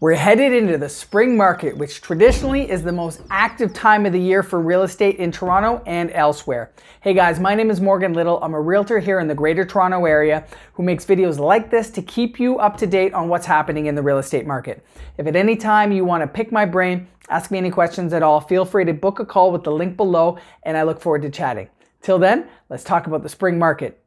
We're headed into the spring market, which traditionally is the most active time of the year for real estate in Toronto and elsewhere. Hey guys, my name is Morgan Little. I'm a realtor here in the Greater Toronto Area who makes videos like this to keep you up to date on what's happening in the real estate market. If at any time you want to pick my brain, ask me any questions at all, feel free to book a call with the link below and I look forward to chatting. Till then, let's talk about the spring market.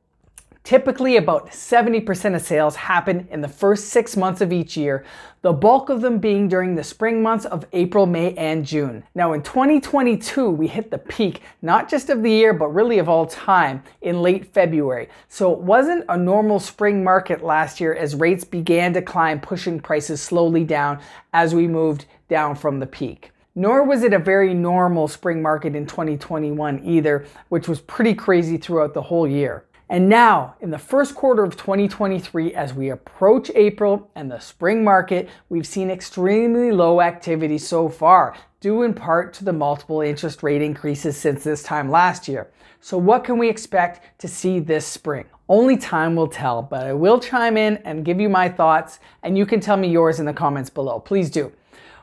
Typically, about 70% of sales happen in the first six months of each year, the bulk of them being during the spring months of April, May, and June. Now, in 2022, we hit the peak, not just of the year, but really of all time, in late February. So it wasn't a normal spring market last year as rates began to climb, pushing prices slowly down as we moved down from the peak. Nor was it a very normal spring market in 2021 either, which was pretty crazy throughout the whole year. And now, in the first quarter of 2023, as we approach April and the spring market, we've seen extremely low activity so far, due in part to the multiple interest rate increases since this time last year. So, what can we expect to see this spring? Only time will tell, but I will chime in and give you my thoughts, and you can tell me yours in the comments below. Please do.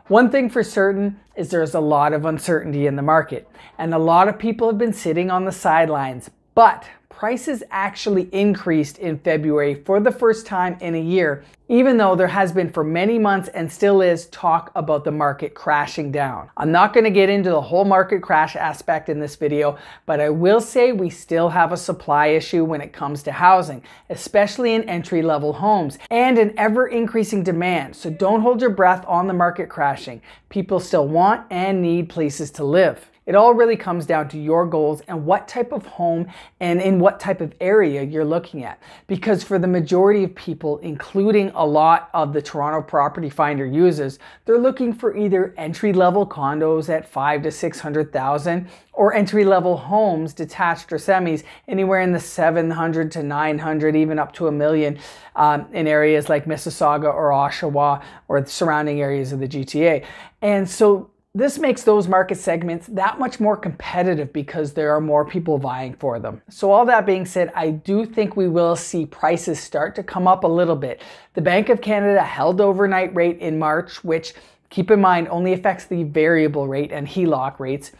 One thing for certain is there's a lot of uncertainty in the market, and a lot of people have been sitting on the sidelines. But prices actually increased in February for the first time in a year, even though there has been for many months and still is talk about the market crashing down. I'm not going to get into the whole market crash aspect in this video, but I will say we still have a supply issue when it comes to housing, especially in entry level homes, and an ever increasing demand. So don't hold your breath on the market crashing. People still want and need places to live. It all really comes down to your goals and what type of home and in what type of area you're looking at. Because for the majority of people, including a lot of the Toronto Property Finder users, they're looking for either entry level condos at five to 600,000 or entry level homes, detached or semis, anywhere in the 700 to 900, even up to a million um, in areas like Mississauga or Oshawa or the surrounding areas of the GTA. And so this makes those market segments that much more competitive because there are more people vying for them. So all that being said, I do think we will see prices start to come up a little bit. The Bank of Canada held overnight rate in March, which keep in mind only affects the variable rate and HELOC rates.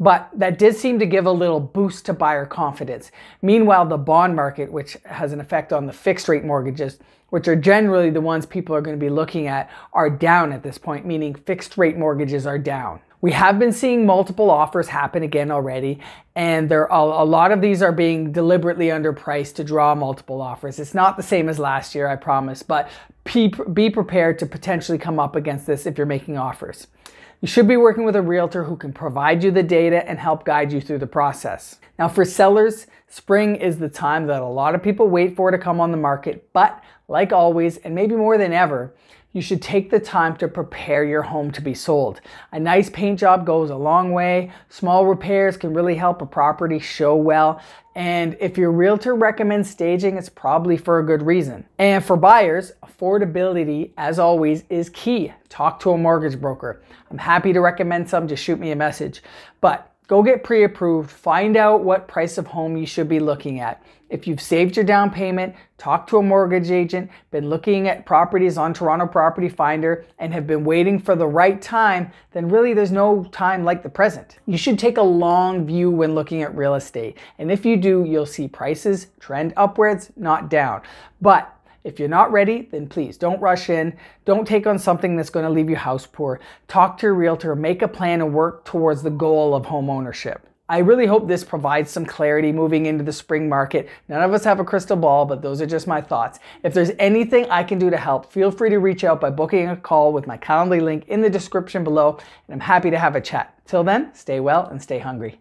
But that did seem to give a little boost to buyer confidence. Meanwhile, the bond market, which has an effect on the fixed rate mortgages, which are generally the ones people are going to be looking at, are down at this point, meaning fixed rate mortgages are down. We have been seeing multiple offers happen again already, and there are, a lot of these are being deliberately underpriced to draw multiple offers. It's not the same as last year, I promise, but be prepared to potentially come up against this if you're making offers. You should be working with a realtor who can provide you the data and help guide you through the process. Now, for sellers, spring is the time that a lot of people wait for to come on the market, but like always, and maybe more than ever, you should take the time to prepare your home to be sold. A nice paint job goes a long way. Small repairs can really help a property show well. And if your realtor recommends staging, it's probably for a good reason. And for buyers, affordability, as always, is key. Talk to a mortgage broker. I'm happy to recommend some, just shoot me a message. But Go get pre approved, find out what price of home you should be looking at. If you've saved your down payment, talk to a mortgage agent, been looking at properties on Toronto Property Finder, and have been waiting for the right time, then really there's no time like the present. You should take a long view when looking at real estate. And if you do, you'll see prices trend upwards, not down. But if you're not ready, then please don't rush in. Don't take on something that's going to leave you house poor. Talk to your realtor, make a plan, and work towards the goal of home ownership. I really hope this provides some clarity moving into the spring market. None of us have a crystal ball, but those are just my thoughts. If there's anything I can do to help, feel free to reach out by booking a call with my Calendly link in the description below, and I'm happy to have a chat. Till then, stay well and stay hungry.